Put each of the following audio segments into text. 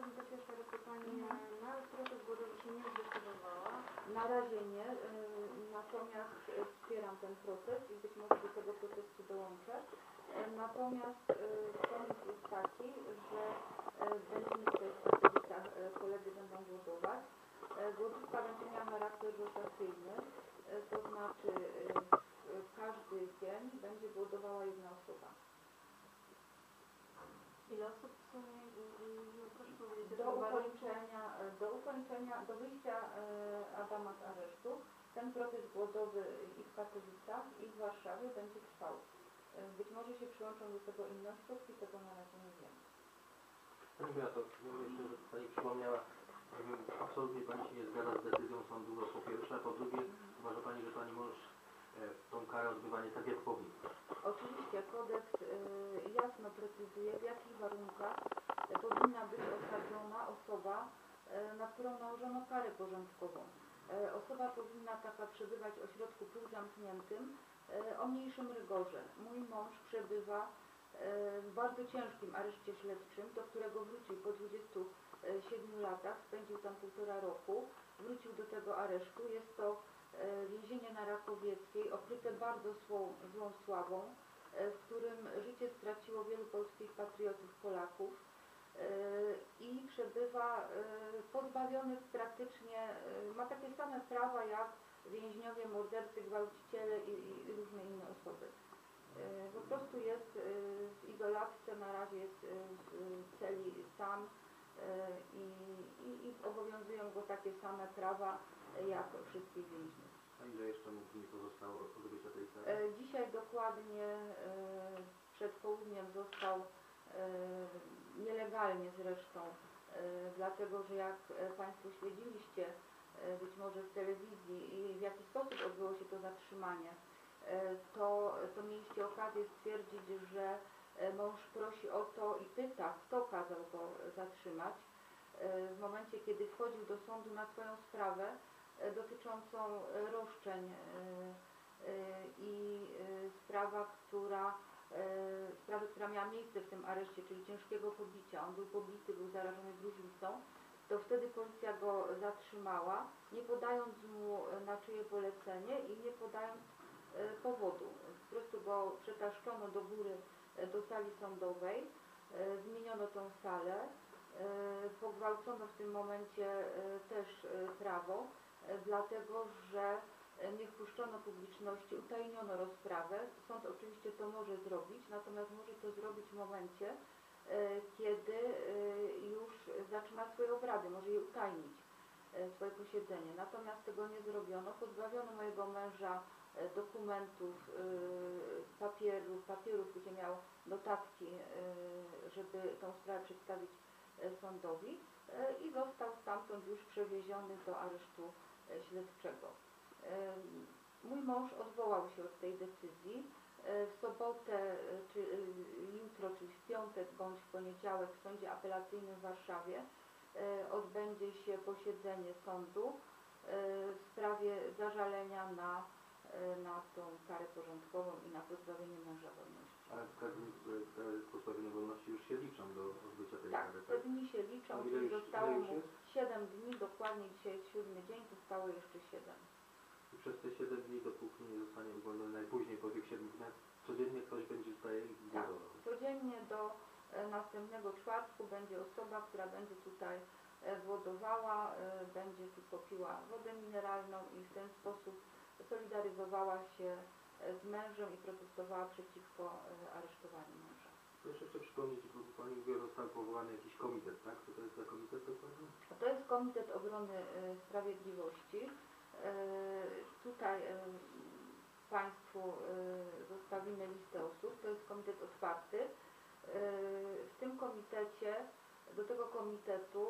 raz pytanie, na proces głodowy się nie zdecydowała. Na razie nie, y, natomiast y, wspieram ten proces i być może do tego procesu dołączę. Y, Natomiast pomysł jest taki, że będziemy tutaj w Katowicach, y, koledzy będą głodować. Głodówka będzie miała charakter rotacyjny, to znaczy każdy dzień będzie głodowała jedna osoba. Ile osób w sumie, no proszę powiedzieć, Do ukończenia, e, do ukończenia, do wyjścia e, Adama z aresztu, ten proces głodowy i w Katowicach, i w Warszawie będzie trwał. E, Być może się przyłączą do tego inne ośrodki, tego na razie nie wiem. Pani ja myślę, że Pani przypomniała, że absolutnie Pani się nie zgadza z decyzją sądu, po pierwsze, a po drugie uważa Pani, że Pani mąż tą karę odbywa nie tak jak powinien. Oczywiście kodeks e, jasno precyzuje, w jakich warunkach e, powinna być osadzona osoba, e, na którą nałożono karę porządkową. E, Osoba powinna taka przebywać w ośrodku półzamkniętym e, o mniejszym rygorze. Mój mąż przebywa w bardzo ciężkim areszcie śledczym, do którego wrócił po 27 latach, spędził tam półtora roku, wrócił do tego aresztu. Jest to więzienie na Rakowieckiej, okryte bardzo złą, złą sławą, w którym życie straciło wielu polskich patriotów, Polaków e, i przebywa e, pozbawiony praktycznie, e, ma takie same prawa jak więźniowie, mordercy, gwałciciele i, i różne inne osoby. E, Po prostu jest e, w izolatce, na razie jest e, w celi sam e, i, i, i obowiązują go takie same prawa e, jak wszystkich więźniów. A ile jeszcze mu nie pozostało odbycia tej? E, Dzisiaj dokładnie e, przed południem został e, nielegalnie zresztą, dlatego że jak Państwo śledziliście być może z telewizji i w jaki sposób odbyło się to zatrzymanie, to, to mieliście okazję stwierdzić, że mąż prosi o to i pyta, kto kazał go zatrzymać. W momencie, kiedy wchodził do sądu na swoją sprawę dotyczącą e, roszczeń e, e, i e, sprawa, która e, sprawy, która miała miejsce w tym areszcie, czyli ciężkiego pobicia. On był pobity, był zarażony gruźlicą, to wtedy policja go zatrzymała, nie podając mu e, na czyje polecenie i nie podając e, powodu. Po prostu go przetaszczono do góry, e, do sali sądowej, e, zmieniono tą salę, e, pogwałcono w tym momencie e, też e, prawo, e, dlatego że e, nie wpuszczono publiczności, utajniono rozprawę. Sąd oczywiście to może zrobić, natomiast może to zrobić w momencie, e, kiedy e, już zaczyna swoje obrady, może je utajnić, swoje posiedzenie. Natomiast tego nie zrobiono. Pozbawiono mojego męża dokumentów, papierów, papierów, gdzie miał notatki, żeby tą sprawę przedstawić sądowi i został stamtąd już przewieziony do aresztu śledczego. E, Mój mąż odwołał się od tej decyzji. E, W sobotę, e, czy e, jutro, czyli w piątek bądź w poniedziałek w sądzie apelacyjnym w Warszawie e, odbędzie się posiedzenie sądu e, w sprawie zażalenia na, e, na tą karę porządkową i na pozbawienie męża wolności. Ale te pozbawienie wolności już się liczą do odbycia tej Tak, kary, te dni się liczą, A ile czyli już- zostało ile już mu jest? 7 dni, dokładnie dzisiaj jest siódmy dzień, zostało jeszcze 7. I przez te 7 dni, dopóki nie zostanie uwolniony najpóźniej po tych 7 dniach, codziennie ktoś będzie tutaj Tak. głodował. Codziennie do e, następnego czwartku będzie osoba, która będzie tutaj e, głodowała, e, będzie tu popiła wodę mineralną i w ten sposób solidaryzowała się e, z mężem i protestowała przeciwko e, aresztowaniu męża. Proszę jeszcze przypomnieć, bo Pani mówiła, został powołany jakiś komitet, tak? Co to jest za komitet dokładnie? A To jest Komitet Obrony e, Sprawiedliwości. Tutaj Państwu zostawimy listę osób. To jest komitet otwarty. W tym komitecie, do tego komitetu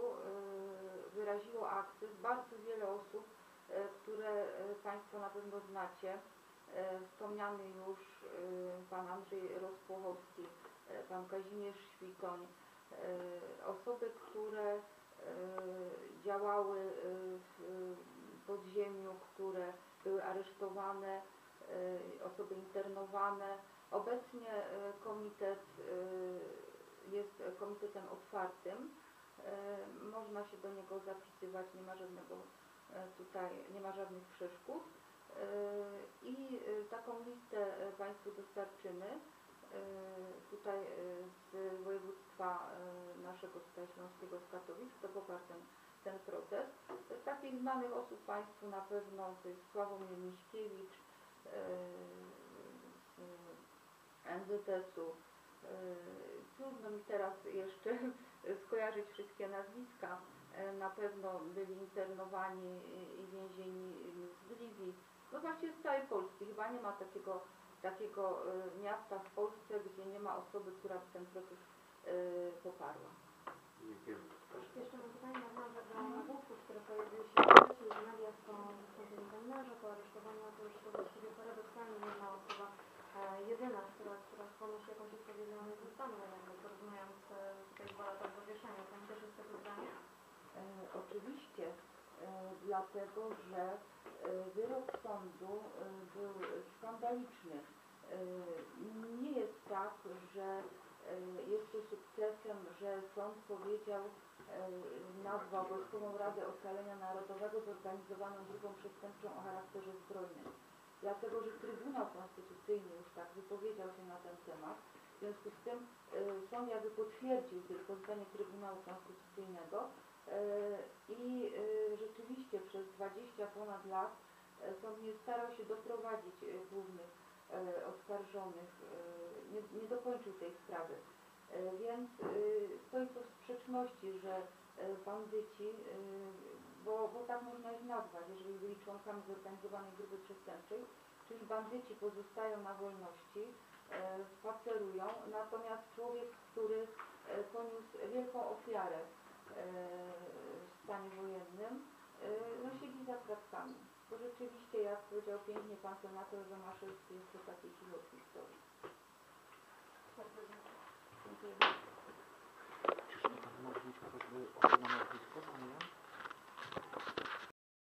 wyraziło akces bardzo wiele osób, które e, Państwo na pewno znacie. E, Wspomniany już e, Pan Andrzej Rozpłochowski, Pan Kazimierz Świtoń, e, osoby, które działały w podziemiu, które były aresztowane, osoby internowane. Obecnie komitet jest komitetem otwartym Można się do niego zapisywać, nie ma żadnego tutaj, nie ma żadnych przeszkód. E, I e, taką listę e, Państwu dostarczymy e, tutaj e, z województwa e, naszego tutaj śląskiego z Katowic, kto poparł ten, ten proces. Takich znanych osób Państwu na pewno to jest Sławomir Miśkiewicz e, z NZS-u. E, Trudno mi teraz jeszcze skojarzyć wszystkie nazwiska. E, Na pewno byli internowani i- więzieni z Libii. No właściwie z całej Polski. Chyba nie ma takiego, takiego e, miasta w Polsce, gdzie nie ma osoby, która by ten proces e, poparła. Dziękuję. Jeszcze mam pytanie w nawiązaniu do nagłówków, które pojawiły się w prsie i w mediach po wystąpieniu komisarza, po aresztowaniu, to już to właściwie paradoksalnie jedna osoba, e, jedyna, która, która ponosi jakąś odpowiedzialność za stanu wojennego, porównując e, tutaj dwa lata w zawieszeniu. Pani też jest tego zdania? E, oczywiście, e, dlatego że e, wyrok sądu e, był skandaliczny. Nie jest tak, że jest to sukcesem, że sąd powiedział, nazwał Wojskową Radę Ocalenia Narodowego zorganizowaną grupą przestępczą o charakterze zbrojnym. Dlatego, że Trybunał Konstytucyjny już tak wypowiedział się na ten temat. W związku z tym sąd jakby potwierdził tylko zdanie Trybunału Konstytucyjnego, I e, rzeczywiście przez 20 ponad lat e, sąd nie starał się doprowadzić e, głównych e, oskarżonych, e, nie, nie dokończył tej sprawy. E, Więc e, stoi to w sprzeczności, że e, bandyci, e, bo, bo tak można ich nazwać, jeżeli byli członkami zorganizowanej grupy przestępczej, czyli bandyci pozostają na wolności, e, spacerują, natomiast człowiek, który e, poniósł wielką ofiarę, e, E, w stanie wojennym, e, no siedzi za kratkami. Bo rzeczywiście, jak powiedział pięknie pan senator, że Maszewski jest to taki chwilę w historii. Dziękuję. Czy pan może mieć choćby o tym?